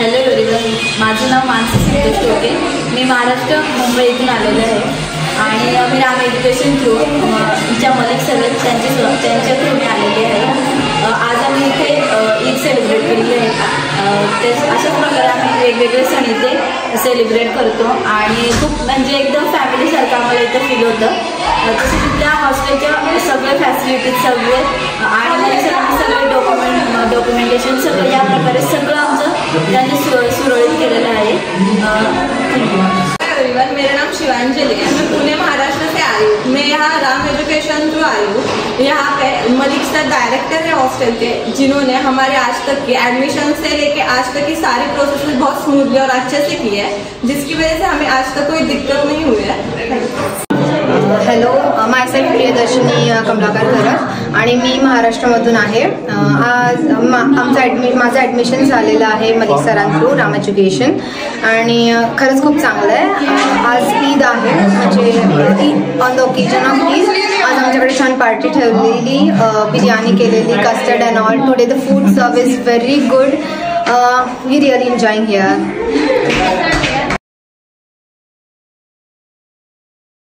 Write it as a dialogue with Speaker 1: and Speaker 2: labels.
Speaker 1: Hello everyone माझं नाव मानसी सिद्धेश टोके मी महाराष्ट्र मुंबई इथून आलेले आहे. आणि मी राम एज्युकेशन थ्रू तिच्या मलिक सर आहेत त्यांच्या थ्रू त्यांच्या थ्रू मी आलेली आहे. आज आम्ही इथे ईद सेलिब्रेट केलेली आहे. ते अशाच प्रकारे आम्ही वेगवेगळे सण इथे सेलिब्रेट करतो. आणि खूप म्हणजे एकदम फॅमिलीसारखं आम्हाला इथं फील होतं. तसं तसंच इथल्या हॉस्टेलच्या सगळे फॅसिलिटीज सगळे आणि सगळे डॉक्युमेंट डॉक्युमेंटेशन सगळं या प्रकारे सगळं त्यांनी सुर सुरळीत केलेलं आहे थँक्यू
Speaker 2: मेरा नाम शिवांजलि है। मैं पुणे महाराष्ट्र से आई हूँ। मैं यहाँ राम एजुकेशन थ्रू आई हूँ। यहाँ पे मलिक सर डायरेक्टर है हॉस्टल के जिन्होंने हमारे आज तक की एडमिशन से लेके आज तक की सारी प्रोसेस बहुत स्मूथली और अच्छे से की है जिसकी वजह से हमें आज तक कोई दिक्कत नहीं हुई है।
Speaker 3: Hello myself Priyadarshini Kamlakar Kharad आणि मी महाराष्ट्रामधून आहे. आज मा आमचं ॲडमि माझं ॲडमिशन झालेलं आहे मलिक सरांथ्रू राम एज्युकेशन आणि खरंच खूप चांगलं आहे. आज ईद आहे. म्हणजे Eid on the occasion of Eid. आज आमच्याकडे छान पार्टी ठेवलेली बिर्याणी केलेली custard and all today the food service very good we really enjoying here